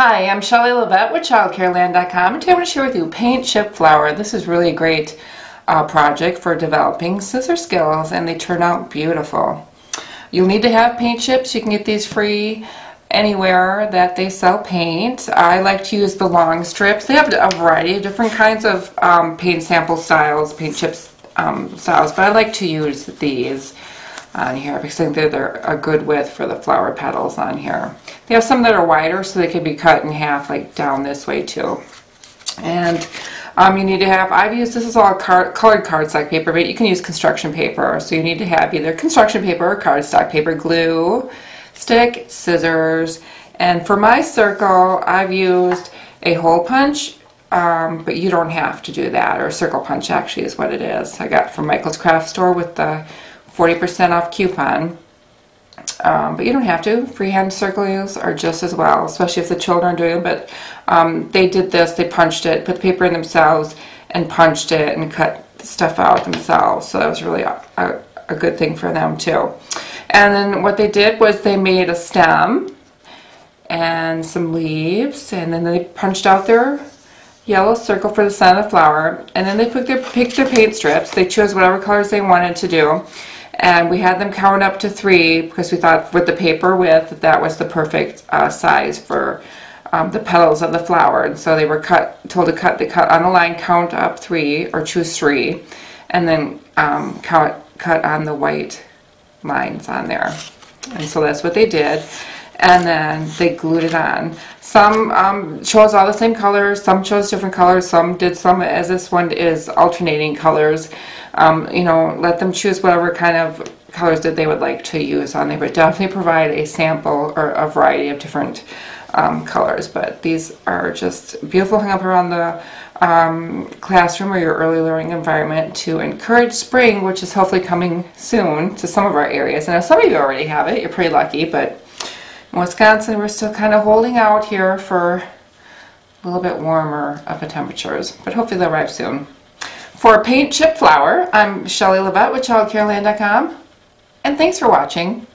Hi, I'm Shelley Lovett with ChildCareLand.com and today I want to share with you Paint Chip Flower. This is really a great uh, project for developing scissor skills and they turn out beautiful. You'll need to have paint chips. You can get these free anywhere that they sell paint. I like to use the long strips. They have a variety of different kinds of um, paint sample styles, paint chips um, styles, but I like to use these on here because I think they're, a good width for the flower petals on here. They have some that are wider so they could be cut in half like down this way too. And um, you need to have, I've used, this is all card, colored cardstock paper, but you can use construction paper. So you need to have either construction paper or cardstock paper, glue, stick, scissors, and for my circle, I've used a hole punch, um, but you don't have to do that, or circle punch actually is what it is. I got from Michael's Craft Store with the 40% off coupon. Um, but you don't have to. Freehand circles are just as well, especially if the children are doing. But um, they did this, they punched it, put the paper in themselves, and punched it and cut stuff out themselves. So that was really a, a, a good thing for them too. And then what they did was they made a stem and some leaves, and then they punched out their yellow circle for the center of the flower, and then they picked their, picked their paint strips. They chose whatever colors they wanted to do and we had them count up to three because we thought with the paper width that, was the perfect uh, size for um, the petals of the flower. And so they were cut told to cut the cut on the line count up three or choose three and then um, count cut on the white lines on there. And so that's what they did. And then they glued it on some um, chose all the same colors some chose different colors some did some as this one is alternating colors um, you know, let them choose whatever kind of colors that they would like to use on there, but definitely provide a sample or a variety of different um, colors. But these are just beautiful hung up around the um, classroom or your early learning environment to encourage spring, which is hopefully coming soon to some of our areas. And if some of you already have it, you're pretty lucky, but Wisconsin, we're still kind of holding out here for a little bit warmer of the temperatures, but hopefully they'll arrive soon. For Paint Chip Flower, I'm Shelley Lovett with ChildCareLand.com, and thanks for watching.